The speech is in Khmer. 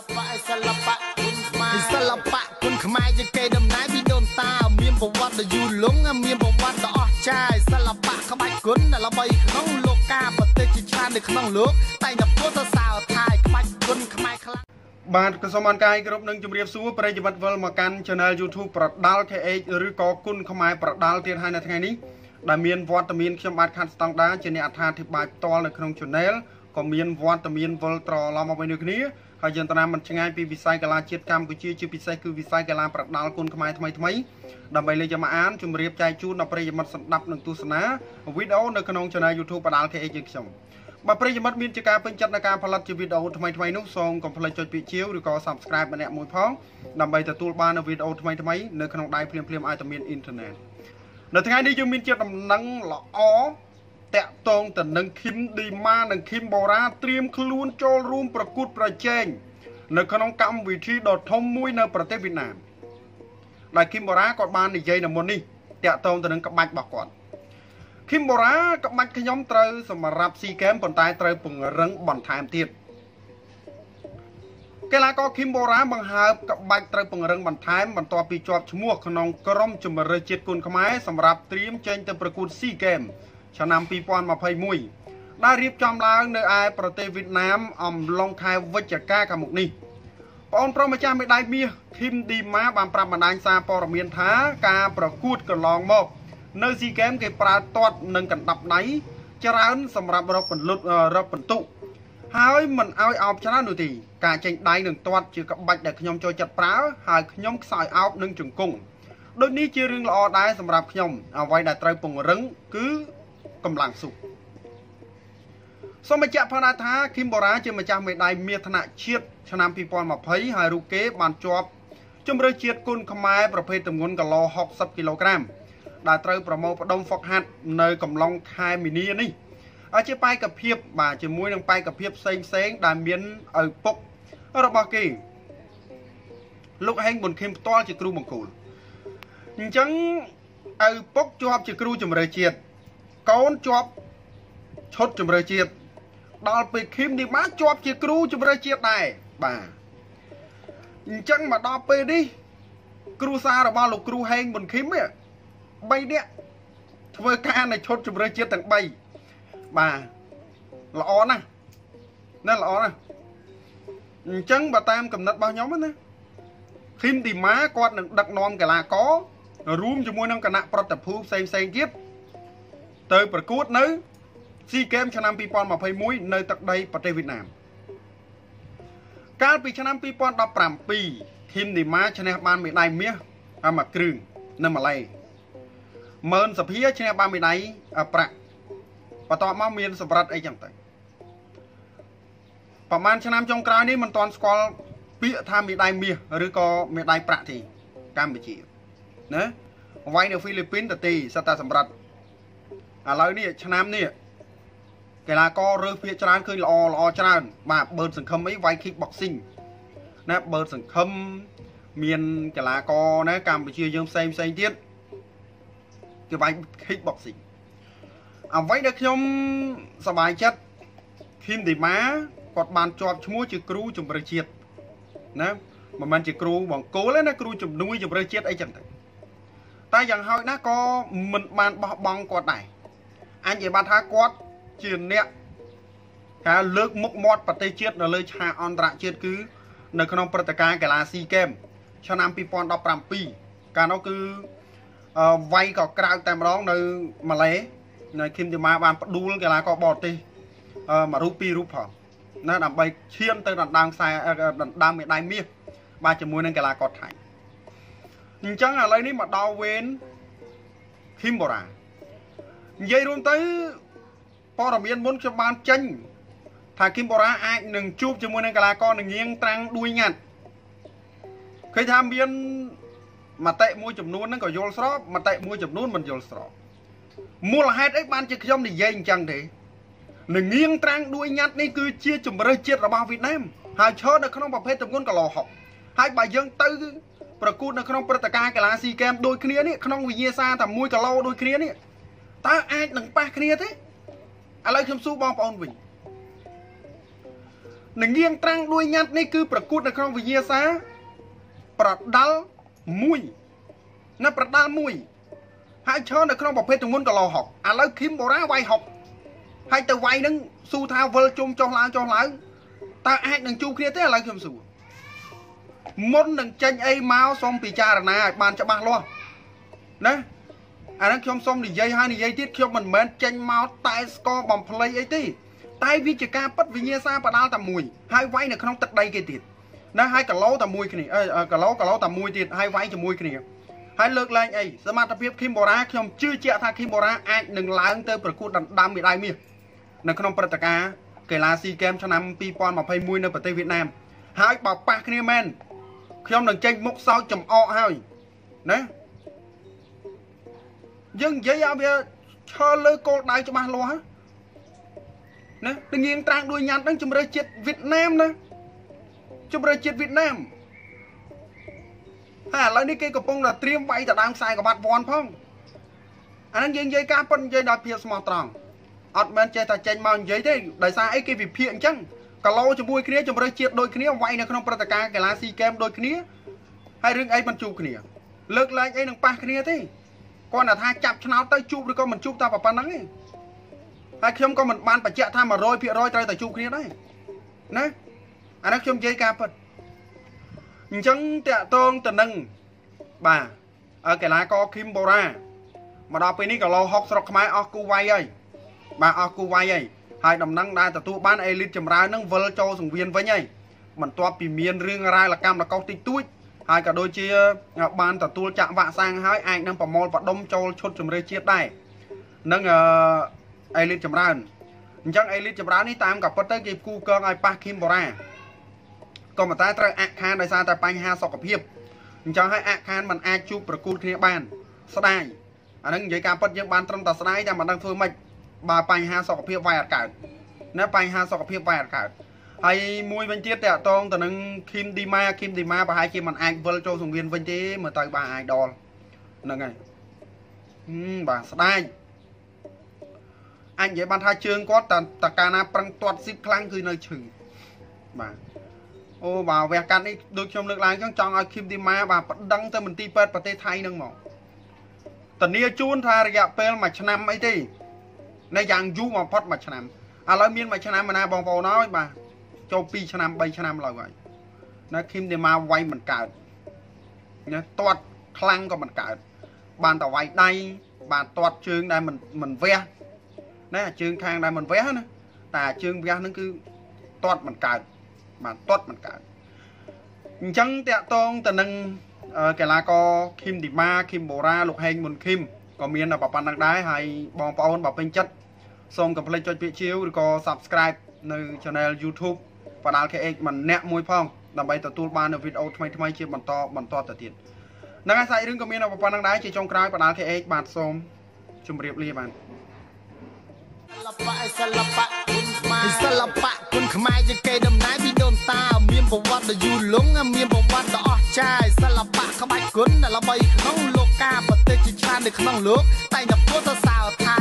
ល្បៈឯសិល្បៈគុណខ្មែរសិល្បៈគុណខ្មែរជាកេរដំណែលពីដូនតាមានប្រវត្តិដ៏យូរលង់មានប្រវត្តិដ៏អស្ចារ្យសិល្បៈក្បាច់គុណដែលល្បីក្នុងលោកកាប្រទេសជាច្រើននៅក្នុងលោកតែងតែពោលសរសើរថាក្បាច់គុណខ្មែរខ្លាំងបាទក៏សូមអរកាយគ្រប់នឹងជម្រាបសួរប្រិយមិត្តវិលមកកាន់ Channel YouTube ប្រដាល់ KH ឬក៏គុណខ្មែរប្រដាល់ទៀតហើយនៅថ្ងៃនេះដែលមានវត្តមានខ្ញុំបាទខាត់ស្តង់ដាជាអ្នកអត្ថាធិប្បាយផ្ទាល់នៅក្នុង Channel ក៏មានវត្តមានវិលត្រឡប់មកវិញដូចគ្នា ហើយយើងតាមមិនឆ្ងាយពីវិស័យកីឡាជាតិកម្ពុជាជាពិសេសគឺវិស័យកីឡាប្រដាល់គុណខ្មែរថ្មីថ្មីដើម្បីលេខយកមកអានជម្រាបចែកជូនដល់ប្រិយមិត្តសម្ដាប់និងទស្សនាវីដេអូនៅក្នុង Channel YouTube ប្រដាល់ KH យើងខ្ញុំបើប្រិយមិត្តមានជាការពេញចិត្តในការផលិតជាវីដេអូថ្មីថ្មីនោះសូមកុំភ្លេចចុចពាក្យជាវឬក៏ Subscribe ម្នាក់មួយផងដើម្បីទទួលបាននូវវីដេអូថ្មីថ្មីនៅក្នុងដៃភ្លាមភ្លាមឲ្យតែមានអ៊ីនធឺណិតនៅថ្ងៃនេះយើងមានជាដំណឹងល្អ តាក់ទងទៅនឹងឃីមឌីម៉ានិងឃីមបូរ៉ាត្រៀមខ្លួនចូលរួមប្រកួតប្រជែងនៅក្នុងកម្មវិធីដ៏ធំមួយនៅប្រទេសវៀតណាមដែលឃីមបូរ៉ាគាត់បាននិយាយនៅមុននេះតាក់ទងទៅនឹងក្បាច់របស់គាត់ឃីមបូរ៉ាក្បាច់ខ្ញុំត្រូវសម្រាប់ស៊ីហ្គេមប៉ុន្តែត្រូវពង្រឹងបន្ថែមទៀតកីឡាករឃីមបូរ៉ាបង្ហើបក្បាច់ត្រូវពង្រឹងបន្ថែមបន្ទាប់ពីជាប់ឈ្មោះក្នុងក្រុមជម្រើសជាតិគុនខ្មែរសម្រាប់ត្រៀមចេញទៅប្រកួតស៊ីហ្គេម ឆ្នាំ2021ដែលរៀបចំឡើងនៅឯប្រទេសវៀតណាមអំឡុងខែវិច្ឆិកាខាងមុខនេះបងប្រុសម្ចាស់មេដាយមាសឃីមឌីម៉ាបានប្រាប់បណ្ដាញសារព័ត៌មានថាការប្រកួតកន្លងមក នៅស៊ីហ្គេមគេប្រើទាត់និងកណ្ដាប់ដៃច្រើនសម្រាប់រកបន្លុតរកបន្ទុកហើយមិនឲ្យអោបច្រើននោះទេការចេញដៃនឹងទាត់ជាក្បាច់ដែលខ្ញុំចូលចិត្តប្រើហើយខ្ញុំខ្សោយអោបនឹងជង្គង់ដូចនេះជារឿងល្អដែរសម្រាប់ខ្ញុំអ្វីដែលត្រូវពង្រឹងគឺ កម្លាំងស៊ុបសូមបញ្ជាក់ផងថាឃីមបូរ៉ាជាម្ចាស់មេដាយមាសថ្នាក់ជាតិឆ្នាំ2020ហើយរូបគេបានជាប់ជំរឿជាតិគុណខ្មែរប្រភេទទម្ងន់គីឡូ60គីឡូក្រាមដែលត្រូវប្រមូលផ្ដុំហ្វឹកហាត់នៅកំឡុងខែមីនានេះជាបែកភាពបាទជាមួយនឹងបែកភាពផ្សេងផ្សេងដែលមានឪពុករបស់គេលោកហេងប៊ុនខឹមផ្ទាល់ជាគ្រូបង្គោលអញ្ចឹងឪពុកជាប់ជាគ្រូជំរឿជាតិ កូនជាប់ឈុតជំរឿជាតិដល់ពេលឃឹមនេះមកជាប់ជាគ្រូជំរឿជាតិដែរបាទអញ្ចឹងមកដល់ពេលនេះគ្រូសាររបស់លោកគ្រូហេងប៊ុនខឹមនេះ3នាក់ធ្វើការនៅឈុតជំរឿជាតិទាំង3បាទល្អណាស់ណាល្អណាស់អញ្ចឹងបើតាមកំណត់របស់ខ្ញុំណាឃីមឌីម៉ាគាត់នឹងដឹកនាំកីឡាកររួមជាមួយនឹងគណៈប្រតិភូផ្សេងផ្សេងទៀត ទៅប្រកួតនៅស៊ីហ្គេមឆ្នាំ2021នៅទឹកដីប្រទេសវៀតណាមកាលពីឆ្នាំ2017ឃីមឌីម៉ាឈ្នះបានមេដាយមាសមួយគ្រឿងនៅម៉ាឡេម៉ឺនសភាឈ្នះបានមេដាយប្រាក់បន្ទាប់មកមានសម្រិតអីចឹងទៅប្រហែលឆ្នាំចុងក្រោយនេះមិនទាន់ស្គាល់ពាក្យថាមេដាយមាសឬក៏មេដាយប្រាក់ទេកម្ពុជាណាវាយនៅហ្វីលីពីនទៅទីសិតតែសម្រិត ឥឡូវនេះឆ្នាំនេះកីឡាកររើសភាកច្រើនឃើញល្អល្អច្រើន បាទបឺតសង្ឃឹមអីវាយ kick boxing ណាបឺតសង្ឃឹមមានកីឡាករណាកម្ពុជាយើងផ្សេងផ្សេងទៀតគេវាយ kick boxing អ្វីដែលខ្ញុំសប្បាយចិត្តឃីមឌីម៉ាគាត់បានជាប់ឈ្មោះជាគ្រូជំរឿជាតិណាមិនមែនជាគ្រូបង្គោលទេណាគ្រូជំនួយជំរឿជាតិអីចឹងទៅតែយ៉ាងហោចណាស់ក៏មិនបានបោះបង់គាត់ដែរ អញនិយាយបានថាគាត់ជាអ្នកការលើកមុខមាត់ប្រទេសជាតិនៅលើឆាកអន្តរជាតិគឺ នៅក្នុងព្រឹត្តិការណ៍កីឡាស៊ីហ្គេមឆ្នាំ2017កាលនោះគឺវាយក៏ក្រៅតែម្ដងនៅម៉ាឡេនៅឃីមទីម៉ាបានផ្ដួលកីឡាករបរទេសមួយរូបពីររូបផងណាដើម្បីឈានទៅដណ្ដើមខ្សែដណ្ដើមមេដាយមាសបាទជាមួយនឹងកីឡាករថៃអញ្ចឹងឥឡូវនេះមកដល់វេនឃីមបូរ៉ា និយាយរួមទៅព័ត៌មានមុនខ្ញុំបានចេញថាគីមបូរ៉ាអាចនឹងជួបជាមួយនឹងកីឡាករនឹងងៀងត្រាំងដួយញាត់ឃើញថាមានមតិមួយចំនួនហ្នឹងក៏យល់ស្របមតិមួយចំនួនមិនយល់ស្របមូលហេតុអីបានជាខ្ញុំនិយាយអញ្ចឹងទេនឹងងៀងត្រាំងដួយញាត់នេះគឺជាជំរើសជាតិរបស់វៀតណាមហើយឈរនៅក្នុងប្រភេទទម្ងន់គីឡូ60ហើយបើយើងទៅប្រកួតនៅក្នុងព្រឹត្តិការណ៍កីឡាស៊ីហ្គេមដូចគ្នានេះក្នុងវិញ្ញាសាតែ1គីឡូដូចគ្នានេះ តើអាចនឹងប៉ះគ្នាទេឥឡូវខ្ញុំសួរបងប្អូនវិញនឹងងៀងត្រាំងដួយញ៉ាត់នេះគឺប្រកួតនៅក្នុងវិញ្ញាសាប្រដាល់មួយណាប្រដាល់មួយហើយឈរនៅក្នុងប្រភេទទងន់គីឡូ60ឥឡូវឃីមបូរ៉ាវាយ60ហើយទៅវាយនឹងស៊ូថាវិលជុំចុះឡើងចុះឡើងតើអាចនឹងជួបគ្នាទេឥឡូវខ្ញុំសួរមុននឹងចេញអីមកសូមពិចារណាឲ្យបានច្បាស់លាស់ណា អាហ្នឹងខ្ញុំសូមនិយាយហើយនិយាយទៀតខ្ញុំមិនមែនចេញមកតែស្គរបំភ្លៃអីទេតែវាជាការពិតវិញ្ញាសាបដាល់តែមួយហើយវាយនៅក្នុងទឹកដីគេទៀតណាហើយគីឡូតែមួយគ្នាអឺគីឡូគីឡូតែមួយទៀតហើយវាយជាមួយគ្នាហើយលើកលែងអីសមត្ថភាពឃីមបូរ៉ាខ្ញុំជឿជាក់ថាឃីមបូរ៉ាអាចនឹងឡើងទៅប្រកួតដណ្ដើមមេដាយមាសនៅក្នុងព្រឹត្តិការណ៍កីឡាស៊ីហ្គេមឆ្នាំ2021នៅប្រទេសវៀតណាមហើយបើប៉ះគ្នាមែនខ្ញុំនឹងចេញមុខសោចចំអកហើយណា យើងនិយាយឲ្យវាឈរលើគោលដៅច្បាស់លាស់ណានឹងងៀងត្រាំងដួយញ៉ាត់ហ្នឹងជំរឿជាតិវៀតណាមណាជំរឿជាតិវៀតណាមហើយឥឡូវនេះគេកំពុងតែត្រៀមវាយទៅដើមខ្សែក្បាត់ពាន់ផងអាហ្នឹងយើងនិយាយការប៉ុននិយាយដោយភាពស្មោះត្រង់អត់មែនចេះតែចេញមកនិយាយទេដោយសារអីគេវិភាគអញ្ចឹងគីឡូជាមួយគ្នាជំរឿជាតិដូចគ្នាវាយនៅក្នុងព្រឹត្តិការណ៍កីឡាស៊ីហ្គេមដូចគ្នាហើយរឿងអីមិនជួបគ្នា លើកលែងអីនឹងប៉ះគ្នាទេ គាត់ថាចាប់ឆ្នោតទៅជួបឬក៏មិនជួបតែប៉ុណ្្នឹងទេហើយខ្ញុំក៏មិនបានបញ្ជាក់ថា100%ត្រូវតែជួបគ្នាដែរណាអានេះខ្ញុំនិយាយការពិតអញ្ចឹងតកតងទៅនឹងបាទកីឡាករឃីមបូរ៉ាមកដល់ពេលនេះក៏លោ60ស្រុកខ្មែរអស់គូវាយហើយបាទអស់គូវាយហើយហើយដំណឹងដែលទទួលបានអេលីតចម្រើននឹងវិលចូលសង្វៀនវិញហើយបន្ទាប់ពីមានរឿងរ៉ាវលកម្មលកោសតិចតួច ហើយក៏ដូចជាបានទទួលចាក់វ៉ាក់សាំងហើយអាចនឹងប្រមូលបដុំចូលឈុតជំរឿជាតិដែរនឹងអេលីតចម្រើនអញ្ចឹងអេលីតចម្រើននេះតាមក៏ពិតទៅគេគូកងឲ្យប៉ះឃីមបូរ៉ាក៏ប៉ុន្តែត្រូវអាក់ខានដោយសារតែបញ្ហាសុខភាពអញ្ចឹងហើយអាក់ខានมันអាចជួបប្រកួតគ្នាបាន ស្ដាយអានឹងនិយាយការពិតយើងបានត្រឹមតែស្ដាយតែមិនដឹងធ្វើម៉េចបើបញ្ហាសុខភាពវាយអត់កើតណាបញ្ហាសុខភាពវាយអត់កើត ហើយមួយវិញទៀតតកតងទៅនឹងឃីមឌីម៉ាឃីមឌីម៉ាប្រហែលជាមិនអាចវិលចូលសង្វៀនវិញទេមើលទៅបាទអាយដលហ្នឹងហើយហឹមបាទស្ដាយអញនិយាយបានថាជើងគាត់តតកាលណាប្រឹងទាត់ស៊ីបខ្លាំងគឺនៅឈឺបាទអូបាទវះកាត់នេះដូចខ្ញុំលើកឡើងចឹងចង់ឲ្យឃីមឌីម៉ាបាទប្តឹងទៅមន្ទីរពេទ្យប្រទេសថៃនឹងមកតនីជួនថារយៈពេល1ឆ្នាំអីទេនៅយ៉ាងយូរបំផុត1ឆ្នាំឥឡូវមាន1ឆ្នាំណាបងប្អូនហើយបាទ ចូល2ឆ្នាំ3ឆ្នាំឡើយហើយណាឃីមឌីម៉ាវាយមិនកើតណាទាត់ខ្លាំងក៏មិនកើតបានតែវាយដៃបានទាត់ជើងដែលមិនមិនវះណាជើងខាងដែលមិនវះណាតែជើងវះហ្នឹងគឺទាត់មិនកើតបានទាត់មិនកើតអញ្ចឹងតកតងទៅនឹងកីឡាករឃីមឌីម៉ាឃីមបូរ៉ាលោកហេងមុនឃីមក៏មានប្រព័ន្ធហ្នឹងដែរហើយបងប្អូនបើពេញចិត្តសូមកុំភ្លេចចុចពាក្យជាវឬក៏ Subscribe នៅ Channel YouTube បដាល់ KX ម្នាក់មួយផងដើម្បីទទួលបាននូវវីដេអូថ្មីៗជាបន្តបន្តទៅទៀតហ្នឹងហើយសាច់រឿងក៏មានប្រព័ន្ធហ្នឹងដែរជាចុងក្រោយបដាល់ KX បាទសូមជម្រាបលាបាទសិល្បៈសិល្បៈគុណខ្មែរសិល្បៈគុណខ្មែរជាកេរដំណែលពីដូនតាមានប្រវត្តិដ៏យូរលង់មានប្រវត្តិដ៏អស្ចារ្យសិល្បៈក្បាច់គុណដែលល្បីក្នុងលោកកាប្រទេសជាច្រើននៅក្នុងលោកតែតែពុទ្ធសាសនាថា